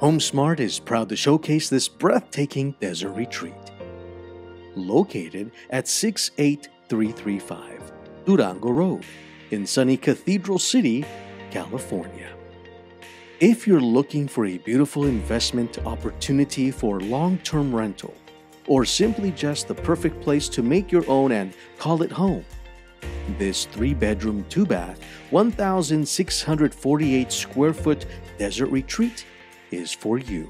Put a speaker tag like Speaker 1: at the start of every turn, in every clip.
Speaker 1: HomeSmart is proud to showcase this breathtaking desert retreat. Located at 68335 Durango Road in sunny Cathedral City, California. If you're looking for a beautiful investment opportunity for long term rental, or simply just the perfect place to make your own and call it home, this 3 bedroom, 2 bath, 1,648 square foot desert retreat is for you.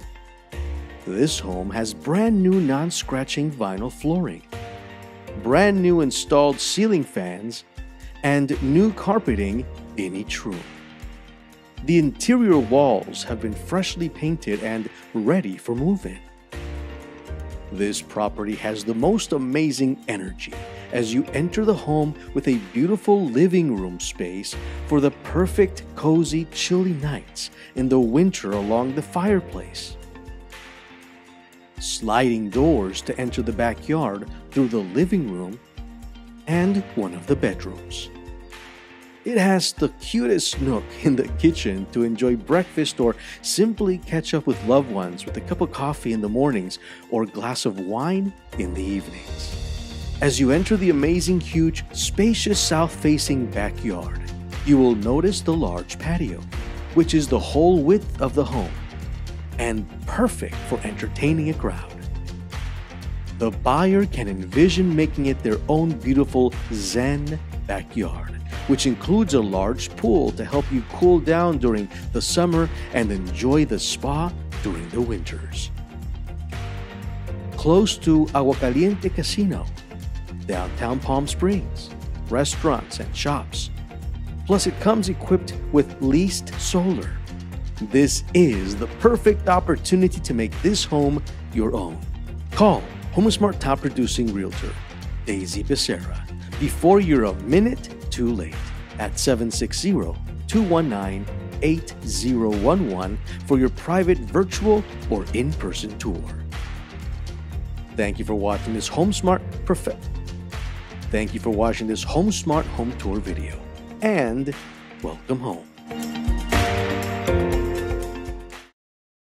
Speaker 1: This home has brand new non scratching vinyl flooring, brand new installed ceiling fans, and new carpeting in each room. The interior walls have been freshly painted and ready for move in. This property has the most amazing energy as you enter the home with a beautiful living room space for the perfect cozy chilly nights in the winter along the fireplace. Sliding doors to enter the backyard through the living room and one of the bedrooms. It has the cutest nook in the kitchen to enjoy breakfast or simply catch up with loved ones with a cup of coffee in the mornings or a glass of wine in the evenings. As you enter the amazing, huge, spacious south facing backyard, you will notice the large patio, which is the whole width of the home and perfect for entertaining a crowd. The buyer can envision making it their own beautiful Zen backyard which includes a large pool to help you cool down during the summer and enjoy the spa during the winters. Close to Agua Caliente Casino, downtown Palm Springs, restaurants and shops. Plus, it comes equipped with leased solar. This is the perfect opportunity to make this home your own. Call HomeSmart Top Producing Realtor, Daisy Becerra, before you're a minute too late at 760 219 8011 for your private virtual or in person tour. Thank you for watching this HomeSmart Perfect. Thank you for watching this HomeSmart home tour video and welcome home.